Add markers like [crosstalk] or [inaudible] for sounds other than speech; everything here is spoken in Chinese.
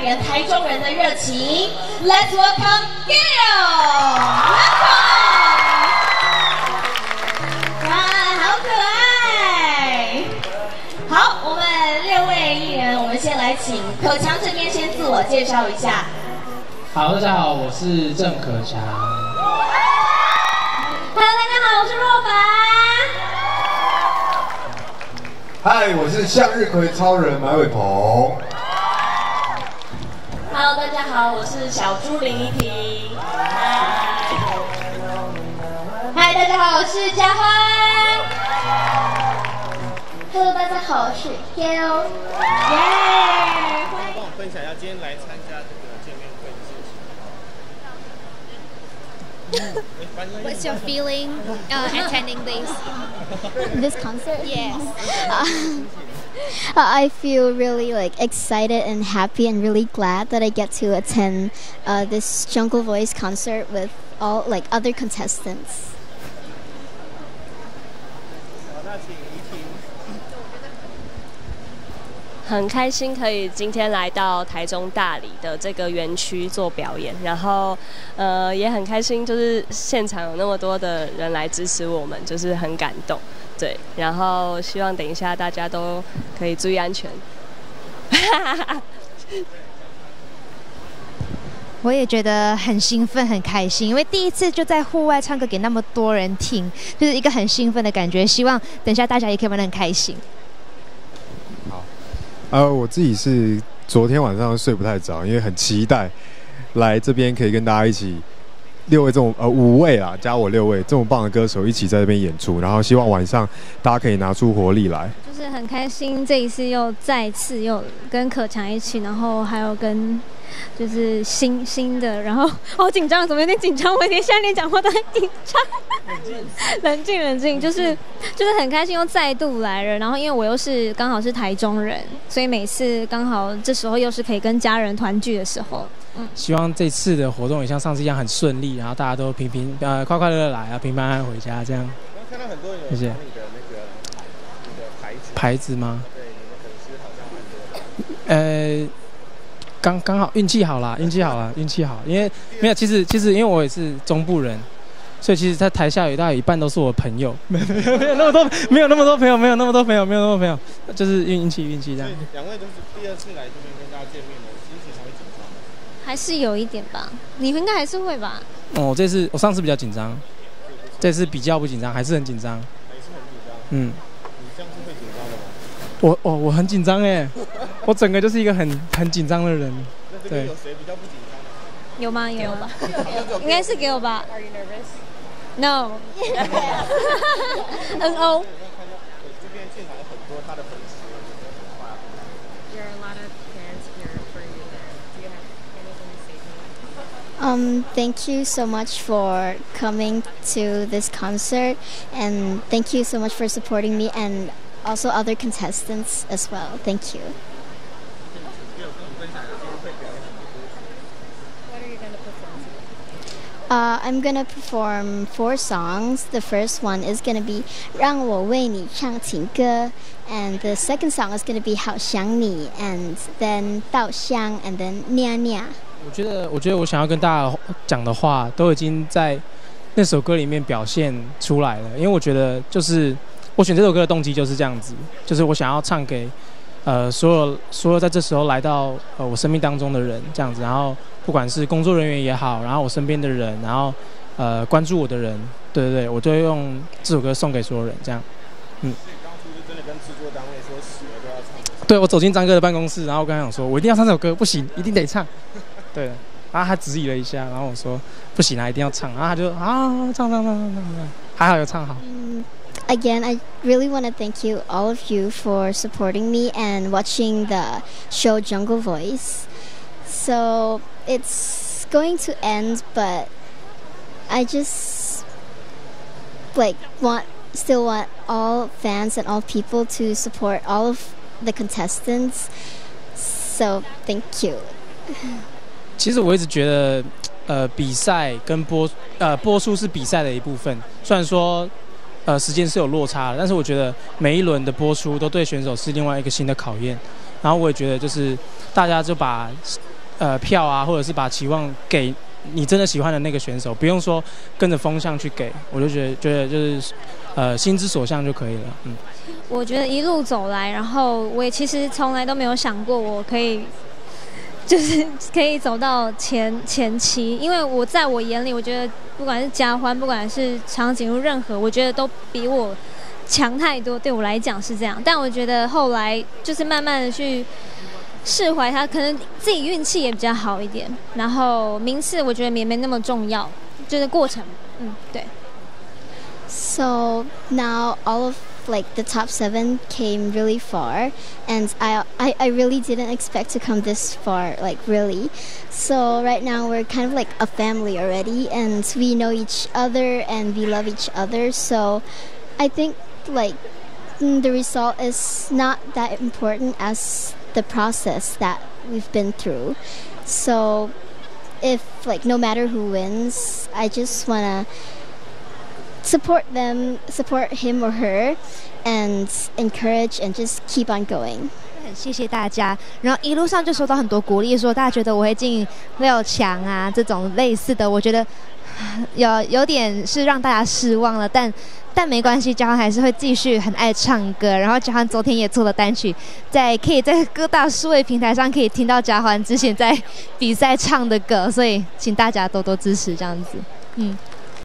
台中人的热情。Let's welcome Gail。哇，好可爱！好，我们六位艺人，我们先来请可强这边先自我介绍一下。好，大家好，我是郑可强。Hello，大家好，我是若凡。嗨，我是向日葵超人马伟鹏。我是小猪林依婷。嗨。嗨，大家好，我是嘉欢。Hello，大家好，我是。耶！帮我分享一下今天来参加这个见面会的事情。What's your feeling uh, attending this this concert? Yes. Uh, I feel really like excited and happy and really glad that I get to attend uh, this Jungle Voice concert with all like other contestants. 很开心可以今天来到台中大理的这个园区做表演，然后呃也很开心，就是现场有那么多的人来支持我们，就是很感动，对。然后希望等一下大家都可以注意安全。我也觉得很兴奋、很开心，因为第一次就在户外唱歌给那么多人听，就是一个很兴奋的感觉。希望等下大家也可以玩得很开心。呃，我自己是昨天晚上睡不太着，因为很期待来这边可以跟大家一起六位这种呃五位啊，加我六位这么棒的歌手一起在这边演出，然后希望晚上大家可以拿出活力来。就是很开心这一次又再次又跟可强一起，然后还有跟就是新新的，然后好紧张，怎么有点紧张？我连现在连讲话都很紧张。[laughs] 冷静，冷静，就是就是很开心又再度来了。然后因为我又是刚好是台中人，所以每次刚好这时候又是可以跟家人团聚的时候。嗯，希望这次的活动也像上次一样很顺利，然后大家都平平呃快快乐乐来啊，平平安安回家这样。刚看到很多人有你的那个那个牌子牌子吗？对，你的粉丝好像很多。呃，刚刚好运气好啦，运气好啦，运气好，因为没有其实其实因为我也是中部人。所以其实，在台下有大概一半都是我朋友，没有 [laughs] 没有那么多，没有那么多朋友，没有那么多朋友，没有那么多朋友，就是运气运气这样。两位都是第二次来这边跟大家见面的，心情还会紧张吗？还是有一点吧，你应该还是会吧。哦，这次我上次比较紧张，这次比较不紧张，还是很紧张。还是很紧张。嗯。你这样是会紧张的吗？我哦，我很紧张哎，我整个就是一个很很紧张的人。对。有谁比较不紧张？有吗？有吧？应该是给我吧。Are you nervous? No. [laughs] N O. Um, thank you so much for coming to this concert, and thank you so much for supporting me and also other contestants as well. Thank you. Uh, I'm gonna perform four songs. The first one is gonna be 让我为你唱情歌, and the second song is gonna be 好想你, and then 稻香, and then nha nha. 我觉得，我觉得我想要跟大家讲的话，都已经在那首歌里面表现出来了。因为我觉得，就是我选这首歌的动机就是这样子，就是我想要唱给 呃所有所有在这时候来到呃我生命当中的人，这样子，然后。不管是工作人员也好，然后我身边的人，然后呃关注我的人，对对对，我就会用这首歌送给所有人，这样，嗯。当初是真的跟制作单位说死了都要唱。对，我走进张哥的办公室，然后我跟他讲说，我一定要唱这首歌，不行，一定得唱。[laughs] 对，然后他质疑了一下，然后我说不行啊，一定要唱，然后他就啊唱唱唱唱唱，还好有唱好。Again, I really want to thank you, all of you, for supporting me and watching the show Jungle Voice. So it's going to end, but I just like want still want all fans and all people to support all of the contestants. So thank you. [laughs] 其实我一直觉得，呃，比赛跟播呃播出是比赛的一部分。虽然说， 呃，时间是有落差的，但是我觉得每一轮的播出都对选手是另外一个新的考验。然后我也觉得，就是大家就把呃票啊，或者是把期望给你真的喜欢的那个选手，不用说跟着风向去给，我就觉得觉得就是呃心之所向就可以了。嗯，我觉得一路走来，然后我也其实从来都没有想过我可以。就是可以走到前前期，因为我在我眼里，我觉得不管是嘉欢，不管是长颈鹿，任何我觉得都比我强太多。对我来讲是这样，但我觉得后来就是慢慢的去释怀他，可能自己运气也比较好一点。然后名次我觉得也没那么重要，就是过程。嗯，对。So now all of like the top seven came really far and I, I, I really didn't expect to come this far like really. So right now we're kind of like a family already and we know each other and we love each other. So i think like mm, the result is not that important as the process that we've been through. So if like no matter who wins i just want to support them, support him or her, and encourage and just keep on going. 谢谢大家，然后一路上就收到很多鼓励，说大家觉得我会进六强啊，这种类似的，我觉得有有点是让大家失望了，但但没关系，嘉欢还是会继续很爱唱歌，然后嘉欢昨天也做了单曲，在可以在各大数位平台上可以听到嘉欢之前在比赛唱的歌，所以请大家多多支持这样子，嗯。